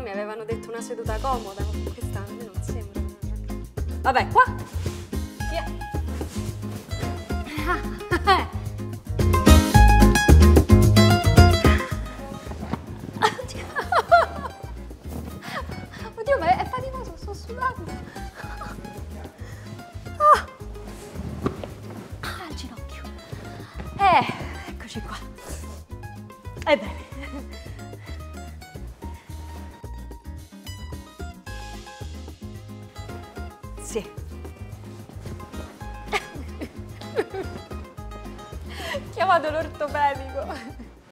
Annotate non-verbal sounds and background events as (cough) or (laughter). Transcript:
però mi avevano detto una seduta comoda, questa a me non sembra. Vabbè, qua. Via. (laughs) Oddio, ma è faticoso, sto sudando. Ah, Ah, il ginocchio. Eh, eccoci qua. Ebbene. Sì. Chiamato l'ortopedico.